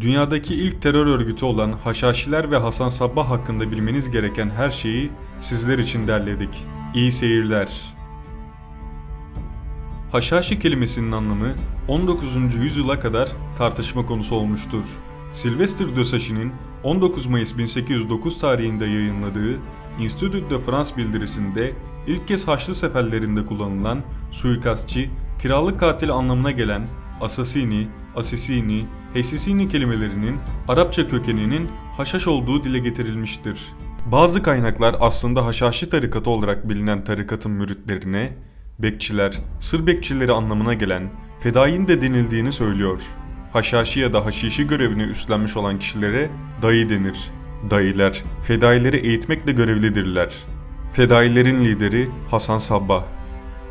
Dünyadaki ilk terör örgütü olan Haşhaşiler ve Hasan Sabbah hakkında bilmeniz gereken her şeyi sizler için derledik. İyi seyirler. Haşhaşi kelimesinin anlamı 19. yüzyıla kadar tartışma konusu olmuştur. Sylvester de Sachy'nin 19 Mayıs 1809 tarihinde yayınladığı Institut de France bildirisinde ilk kez Haçlı seferlerinde kullanılan suikastçı, kiralık katil anlamına gelen Asasini, Asisini, Hesisini kelimelerinin Arapça kökeninin haşhaş olduğu dile getirilmiştir. Bazı kaynaklar aslında Haşhaşi tarikatı olarak bilinen tarikatın müritlerine, bekçiler, sır bekçileri anlamına gelen fedain de denildiğini söylüyor. Haşhaşi ya da haşişi görevini üstlenmiş olan kişilere dayı denir. Dayılar, fedaileri eğitmekle görevlidirler. Fedailerin lideri Hasan Sabbah.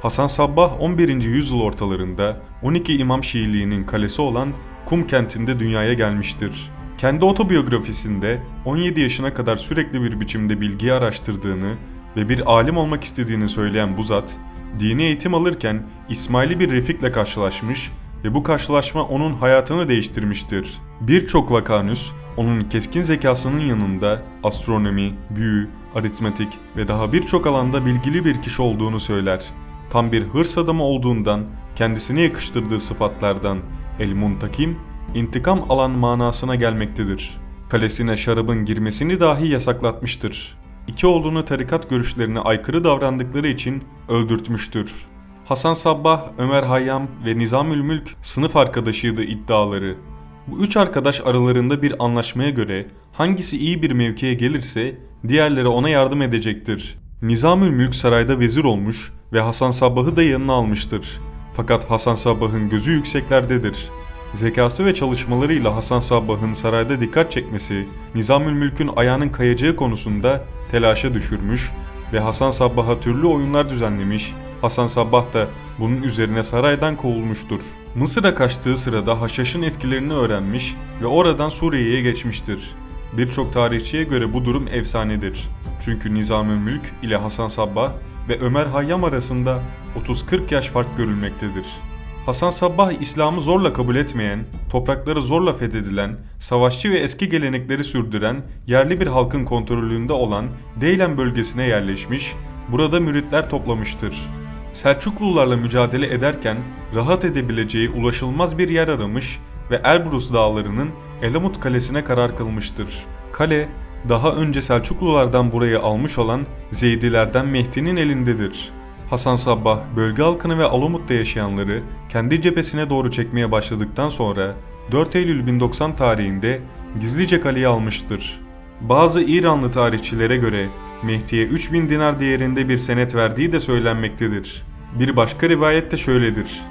Hasan Sabbah 11. yüzyıl ortalarında 12 İmam Şiiliğinin kalesi olan Kum kentinde dünyaya gelmiştir. Kendi otobiyografisinde 17 yaşına kadar sürekli bir biçimde bilgiyi araştırdığını ve bir alim olmak istediğini söyleyen bu zat, dini eğitim alırken İsmaili bir refikle karşılaşmış ve bu karşılaşma onun hayatını değiştirmiştir. Birçok vakanüs onun keskin zekasının yanında astronomi, büyü, aritmetik ve daha birçok alanda bilgili bir kişi olduğunu söyler. Tam bir hırs adamı olduğundan kendisine yakıştırdığı sıfatlardan El Muntakim, intikam alan manasına gelmektedir. Kalesine şarabın girmesini dahi yasaklatmıştır. İki oğlunu tarikat görüşlerine aykırı davrandıkları için öldürtmüştür. Hasan Sabbah, Ömer Hayyam ve Nizamül Mülk sınıf arkadaşıydı iddiaları. Bu üç arkadaş aralarında bir anlaşmaya göre hangisi iyi bir mevkiye gelirse diğerleri ona yardım edecektir. Nizamül Mülk sarayda vezir olmuş ve Hasan Sabbah'ı da yanına almıştır. Fakat Hasan Sabbah'ın gözü yükseklerdedir. Zekası ve çalışmalarıyla Hasan Sabbah'ın sarayda dikkat çekmesi, Nizamül Mülk'ün ayağının kayacağı konusunda telaşa düşürmüş ve Hasan Sabbah'a türlü oyunlar düzenlemiş, Hasan Sabbah da bunun üzerine saraydan kovulmuştur. Mısır'a kaçtığı sırada Haşhaş'ın etkilerini öğrenmiş ve oradan Suriye'ye geçmiştir. Birçok tarihçiye göre bu durum efsanedir. Çünkü Nizamül Mülk ile Hasan Sabbah ve Ömer Hayyam arasında 30-40 yaş fark görülmektedir. Hasan Sabbah İslam'ı zorla kabul etmeyen, toprakları zorla fethedilen, savaşçı ve eski gelenekleri sürdüren, yerli bir halkın kontrolünde olan Deylen bölgesine yerleşmiş, burada müritler toplamıştır. Selçuklularla mücadele ederken rahat edebileceği ulaşılmaz bir yer aramış ve Elbrus dağlarının Elamut Kalesi'ne karar kılmıştır. Kale, daha önce Selçuklulardan burayı almış olan Zeydilerden Mehdi'nin elindedir. Hasan Sabbah bölge halkını ve Alamut'ta yaşayanları kendi cephesine doğru çekmeye başladıktan sonra 4 Eylül 1090 tarihinde gizlice kaleyi almıştır. Bazı İranlı tarihçilere göre Mehdi'ye 3000 dinar değerinde bir senet verdiği de söylenmektedir. Bir başka rivayet de şöyledir.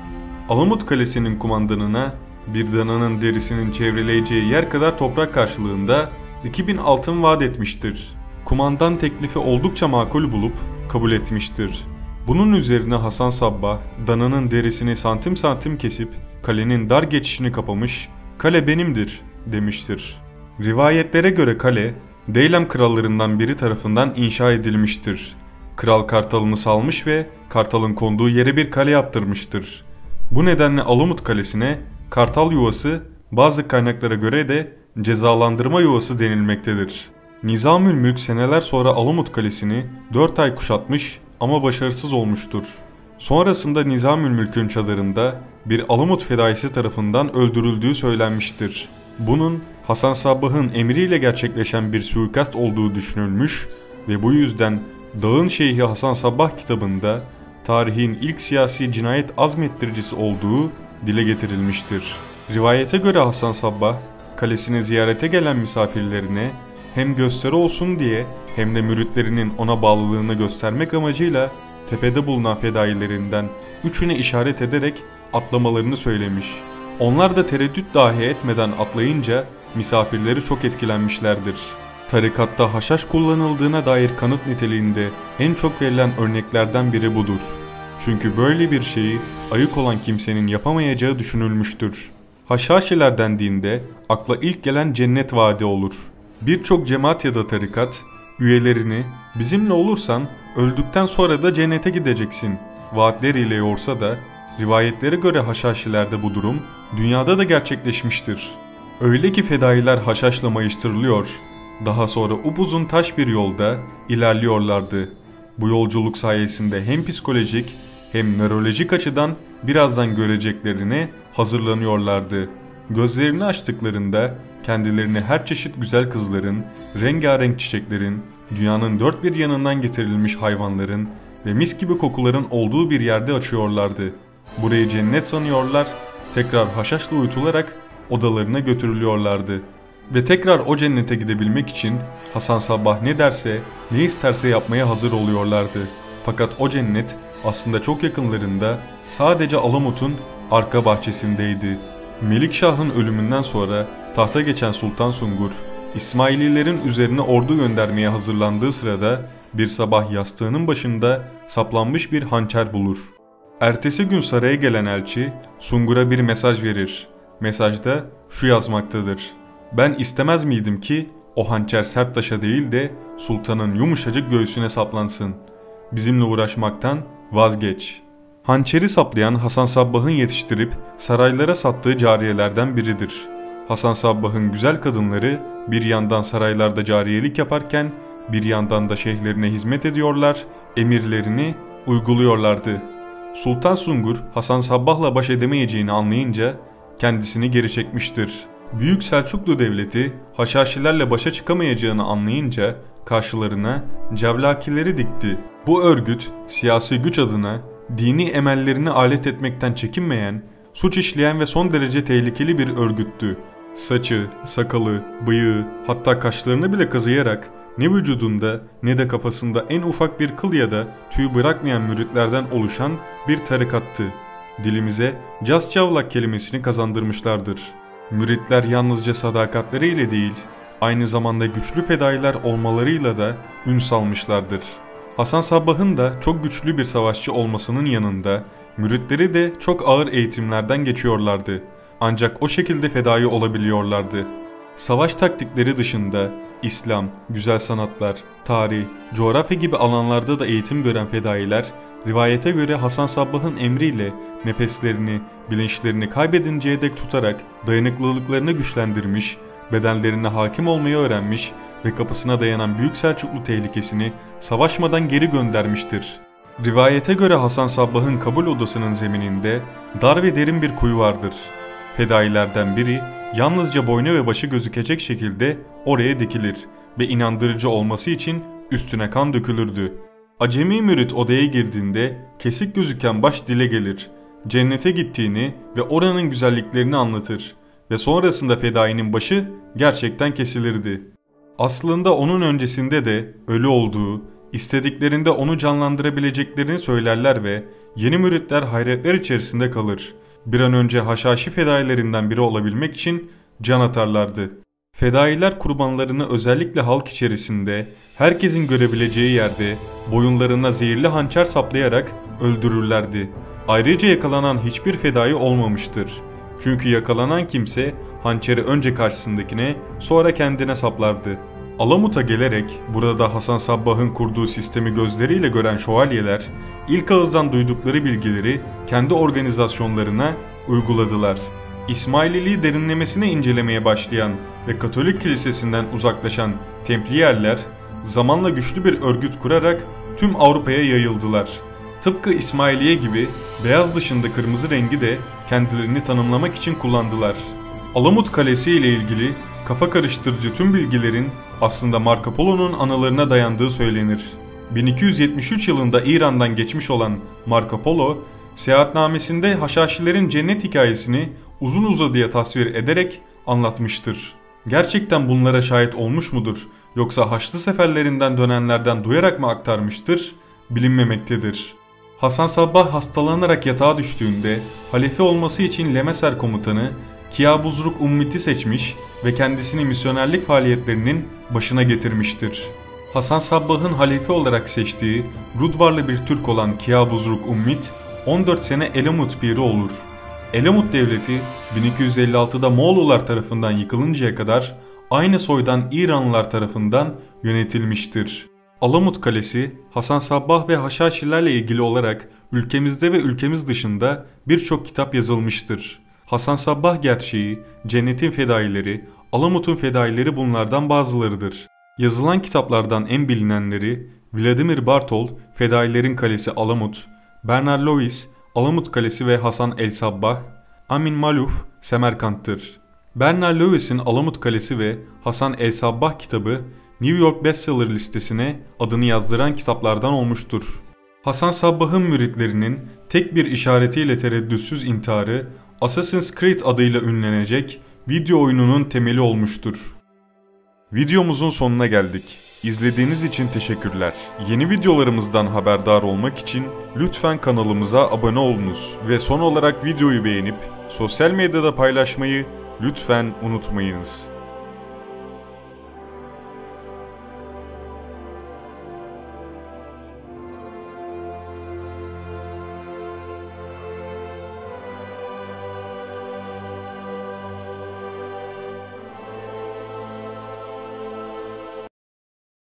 Alamut Kalesi'nin kumandanına bir dananın derisinin çevreleyeceği yer kadar toprak karşılığında 2000 altın vaat etmiştir. Kumandan teklifi oldukça makul bulup kabul etmiştir. Bunun üzerine Hasan Sabbah dananın derisini santim santim kesip kalenin dar geçişini kapamış, kale benimdir demiştir. Rivayetlere göre kale Deylem krallarından biri tarafından inşa edilmiştir. Kral kartalını salmış ve kartalın konduğu yere bir kale yaptırmıştır. Bu nedenle Alamut Kalesi'ne kartal yuvası bazı kaynaklara göre de cezalandırma yuvası denilmektedir. Nizamül Mülk seneler sonra Alamut Kalesi'ni 4 ay kuşatmış ama başarısız olmuştur. Sonrasında Nizamül Mülk'ün çadırında bir Alamut fedaisi tarafından öldürüldüğü söylenmiştir. Bunun Hasan Sabbah'ın emriyle gerçekleşen bir suikast olduğu düşünülmüş ve bu yüzden Dağın Şeyhi Hasan Sabbah kitabında tarihin ilk siyasi cinayet azmettiricisi olduğu dile getirilmiştir. Rivayete göre Hasan Sabbah, kalesine ziyarete gelen misafirlerine hem gösteri olsun diye hem de müritlerinin ona bağlılığını göstermek amacıyla tepede bulunan fedailerinden üçüne işaret ederek atlamalarını söylemiş. Onlar da tereddüt dahi etmeden atlayınca misafirleri çok etkilenmişlerdir. Tarikatta haşhaş kullanıldığına dair kanıt niteliğinde en çok verilen örneklerden biri budur. Çünkü böyle bir şeyi ayık olan kimsenin yapamayacağı düşünülmüştür. Haşhaşiler dendiğinde akla ilk gelen cennet vaadi olur. Birçok cemaat ya da tarikat üyelerini bizimle olursan öldükten sonra da cennete gideceksin vaatleriyle yorsa da rivayetlere göre haşhaşilerde bu durum dünyada da gerçekleşmiştir. Öyle ki fedailer haşhaşla mayıştırılıyor, daha sonra upuzun taş bir yolda ilerliyorlardı. Bu yolculuk sayesinde hem psikolojik hem nörolojik açıdan birazdan göreceklerine hazırlanıyorlardı. Gözlerini açtıklarında kendilerini her çeşit güzel kızların, rengarenk çiçeklerin, dünyanın dört bir yanından getirilmiş hayvanların ve mis gibi kokuların olduğu bir yerde açıyorlardı. Burayı cennet sanıyorlar, tekrar haşhaşla uyutularak odalarına götürülüyorlardı. Ve tekrar o cennete gidebilmek için Hasan Sabbah ne derse, ne isterse yapmaya hazır oluyorlardı. Fakat o cennet aslında çok yakınlarında sadece Alamut'un arka bahçesindeydi. Melikşah'ın ölümünden sonra tahta geçen Sultan Sungur, İsmaililerin üzerine ordu göndermeye hazırlandığı sırada bir sabah yastığının başında saplanmış bir hançer bulur. Ertesi gün saraya gelen elçi Sungur'a bir mesaj verir. Mesajda şu yazmaktadır. Ben istemez miydim ki o hançer sert taşa değil de sultanın yumuşacık göğsüne saplansın. Bizimle uğraşmaktan vazgeç. Hançeri saplayan Hasan Sabbah'ın yetiştirip saraylara sattığı cariyelerden biridir. Hasan Sabbah'ın güzel kadınları bir yandan saraylarda cariyelik yaparken bir yandan da şeyhlerine hizmet ediyorlar, emirlerini uyguluyorlardı. Sultan Sungur Hasan Sabbah'la baş edemeyeceğini anlayınca kendisini geri çekmiştir. Büyük Selçuklu Devleti Haşhaşilerle başa çıkamayacağını anlayınca karşılarına Cevlakileri dikti. Bu örgüt siyasi güç adına dini emellerini alet etmekten çekinmeyen, suç işleyen ve son derece tehlikeli bir örgüttü. Saçı, sakalı, bıyığı hatta kaşlarını bile kazıyarak ne vücudunda ne de kafasında en ufak bir kıl ya da tüy bırakmayan müritlerden oluşan bir tarikattı. Dilimize Cascavlak kelimesini kazandırmışlardır. Müritler yalnızca sadakatleriyle değil, aynı zamanda güçlü fedailer olmalarıyla da ün salmışlardır. Hasan Sabbah'ın da çok güçlü bir savaşçı olmasının yanında müritleri de çok ağır eğitimlerden geçiyorlardı. Ancak o şekilde fedai olabiliyorlardı. Savaş taktikleri dışında İslam, güzel sanatlar, tarih, coğrafya gibi alanlarda da eğitim gören fedailer, rivayete göre Hasan Sabbah'ın emriyle nefeslerini, bilinçlerini kaybedinceye dek tutarak dayanıklılıklarını güçlendirmiş, bedenlerine hakim olmayı öğrenmiş ve kapısına dayanan Büyük Selçuklu tehlikesini savaşmadan geri göndermiştir. Rivayete göre Hasan Sabbah'ın kabul odasının zemininde dar ve derin bir kuyu vardır. Fedailerden biri yalnızca boynu ve başı gözükecek şekilde oraya dikilir ve inandırıcı olması için üstüne kan dökülürdü. Acemi mürit odaya girdiğinde kesik gözüken baş dile gelir. Cennete gittiğini ve oranın güzelliklerini anlatır ve sonrasında fedainin başı gerçekten kesilirdi. Aslında onun öncesinde de ölü olduğu, istediklerinde onu canlandırabileceklerini söylerler ve yeni müritler hayretler içerisinde kalır bir an önce haşhaşi fedailerinden biri olabilmek için can atarlardı. Fedailer kurbanlarını özellikle halk içerisinde, herkesin görebileceği yerde boyunlarına zehirli hançer saplayarak öldürürlerdi. Ayrıca yakalanan hiçbir fedai olmamıştır. Çünkü yakalanan kimse hançeri önce karşısındakine sonra kendine saplardı. Alamut'a gelerek burada Hasan Sabbah'ın kurduğu sistemi gözleriyle gören şövalyeler ilk ağızdan duydukları bilgileri kendi organizasyonlarına uyguladılar. İsmaililiği derinlemesine incelemeye başlayan ve Katolik kilisesinden uzaklaşan Templiyerler zamanla güçlü bir örgüt kurarak tüm Avrupa'ya yayıldılar. Tıpkı İsmailiye gibi beyaz dışında kırmızı rengi de kendilerini tanımlamak için kullandılar. Alamut Kalesi ile ilgili kafa karıştırıcı tüm bilgilerin aslında Marco Polo'nun anılarına dayandığı söylenir. 1273 yılında İran'dan geçmiş olan Marco Polo, seyahatnamesinde Haşhaşilerin cennet hikayesini uzun uzadıya tasvir ederek anlatmıştır. Gerçekten bunlara şahit olmuş mudur yoksa Haçlı seferlerinden dönenlerden duyarak mı aktarmıştır bilinmemektedir. Hasan Sabbah hastalanarak yatağa düştüğünde halife olması için Lemeser komutanı Kiyabuzruk Ummit'i seçmiş ve kendisini misyonerlik faaliyetlerinin başına getirmiştir. Hasan Sabbah'ın halife olarak seçtiği Rudbarlı bir Türk olan Kiyabuzruk Ummit 14 sene Elamut piri olur. Elamut devleti 1256'da Moğollar tarafından yıkılıncaya kadar aynı soydan İranlılar tarafından yönetilmiştir. Alamut Kalesi, Hasan Sabbah ve Haşhaşilerle ilgili olarak ülkemizde ve ülkemiz dışında birçok kitap yazılmıştır. Hasan Sabbah gerçeği, Cennetin Fedaileri, Alamut'un Fedaileri bunlardan bazılarıdır. Yazılan kitaplardan en bilinenleri Vladimir Bartol, Fedailerin Kalesi Alamut, Bernard Lewis, Alamut Kalesi ve Hasan El Sabbah, Amin Maluf, Semerkant'tır. Bernard Lewis'in Alamut Kalesi ve Hasan El Sabbah kitabı New York Bestseller listesine adını yazdıran kitaplardan olmuştur. Hasan Sabbah'ın müritlerinin tek bir işaretiyle tereddütsüz intiharı Assassin's Creed adıyla ünlenecek video oyununun temeli olmuştur. Videomuzun sonuna geldik. İzlediğiniz için teşekkürler. Yeni videolarımızdan haberdar olmak için lütfen kanalımıza abone olunuz ve son olarak videoyu beğenip sosyal medyada paylaşmayı lütfen unutmayınız.